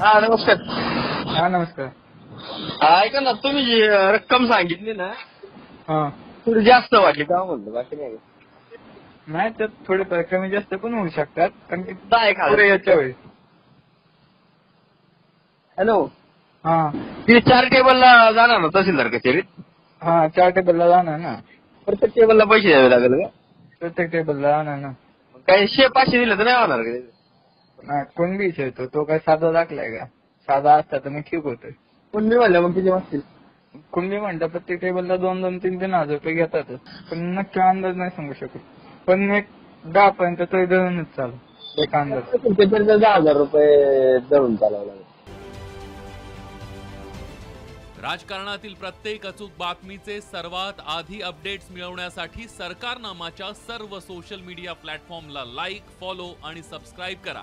हा नमस्कार. हा नमस्कार. ऐका ना तुम्ही जी रक्कम सांगितली ना हा. थोडी जास्त वाटली का म्हणतो बाकी नाही. नाही त्यात थोडे कमी जास्त पण होऊ शकतात कारण की दहा एक पुढे याच्या वेळी. हॅलो. हा. ती चार टेबलला जाणार ना तहसीलदार कचेरीत? हा चार टेबलला जाणार ना. प्रत्येक टेबलला पैसे द्यावे लागेल का? प्रत्येक टेबलला जाणार ना. काही शे पाचशे दिले तर नाही होणार का? त्याचे? नाही कोण बी विचारतो तो काय साधा दाखलाय का? साधा असता तर मी ठीक होतोय. पण मी म्हणलं मग किती वाजतील कुणबी म्हणता प्रत्येक टेबलला दोन दोन तीन तीन हजार रुपये घेतातच. पण नक्की अंदाज नाही सांगू शकत. पण एक दहा पर्यंत तरी धरूनच चालू एक अंदाज. तरी दहा हजार रुपये दळून चालावं लागेल. राजकारणातील प्रत्येक अचूक बातमीचे सर्वात आधी अपडेट्स मिळवण्यासाठी सरकारनामाच्या सर्व सोशल मीडिया प्लॅटफॉर्मला लाईक फॉलो आणि सबस्क्राईब करा.